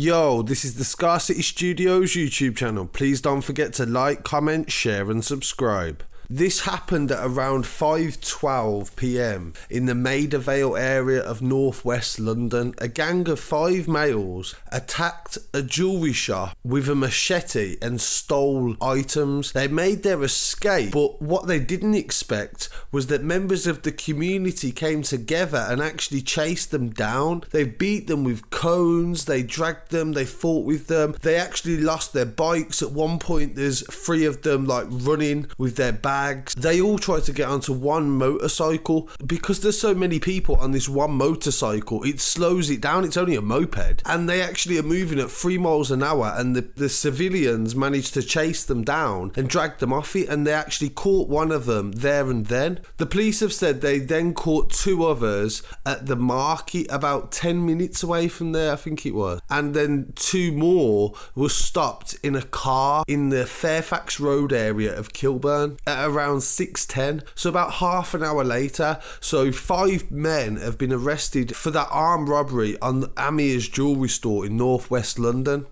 Yo, this is the Scarcity Studios YouTube channel. Please don't forget to like, comment, share, and subscribe. This happened at around 5:12 p.m. in the Maida Vale area of northwest London. A gang of five males attacked a jewelry shop with a machete and stole items. They made their escape, but what they didn't expect was that members of the community came together and actually chased them down. They beat them with cones, they dragged them, they fought with them. They actually lost their bikes at one point. There's three of them like running with their bags bags. They all try to get onto one motorcycle because there's so many people on this one motorcycle. It slows it down. It's only a moped, and they actually are moving at three miles an hour. And the, the civilians managed to chase them down and drag them off it, and they actually caught one of them there and then. The police have said they then caught two others at the market about 10 minutes away from there, I think it was. And then two more were stopped in a car in the Fairfax Road area of Kilburn at around 6.10 so about half an hour later. So five men have been arrested for that armed robbery on amir's jewelry store in northwest london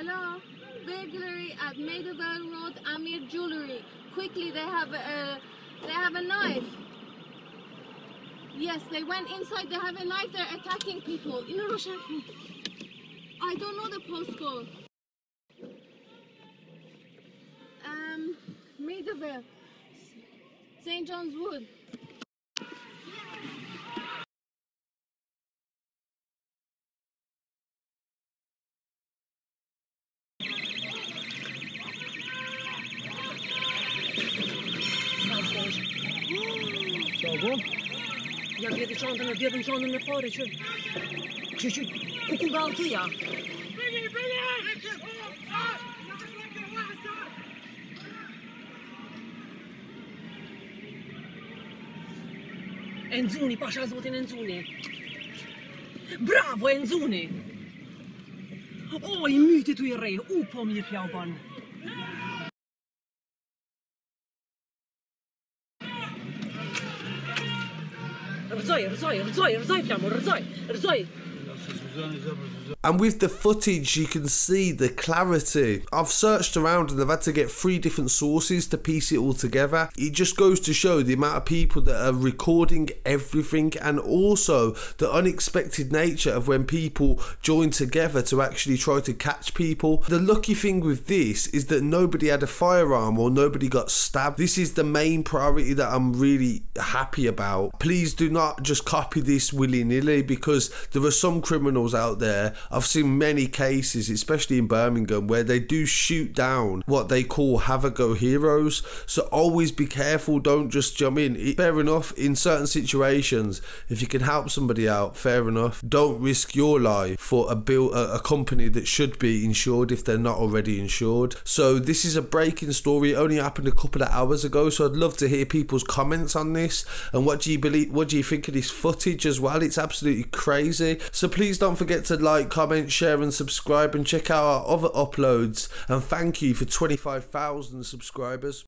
Hello? Burglary at Maida Vale Road, Amir Jewelry. Quickly, they have a, they have a knife. Yes, they went inside, they have a knife, they're attacking people. In Roshan? I don't know the postcode. Um, Maida Vale. St. John's Wood. Çabo? Ja vjetë qantën e vjetën qantën e pare që që që ku ku nga altu ja? E nxuni, pasha zotin e Bravo, e nxuni O, i myti tu i rej, u po mirë pja u banë rdzoj, rdzoj, rdzoj, Fiamu, rdzoj, rdzoj. And with the footage, you can see the clarity. I've searched around and I've had to get three different sources to piece it all together. It just goes to show the amount of people that are recording everything and also the unexpected nature of when people join together to actually try to catch people. The lucky thing with this is that nobody had a firearm or nobody got stabbed. This is the main priority that I'm really happy about. Please do not just copy this willy nilly because there are some criminals out there I've seen many cases, especially in Birmingham, where they do shoot down what they call have a go heroes. So always be careful, don't just jump in. Fair enough, in certain situations, if you can help somebody out, fair enough. Don't risk your life for a bill a, a company that should be insured if they're not already insured. So this is a breaking story. It only happened a couple of hours ago. So I'd love to hear people's comments on this and what do you believe what do you think of this footage as well? It's absolutely crazy. So please don't forget to like comment, share, and subscribe, and check out our other uploads. And thank you for 25,000 subscribers.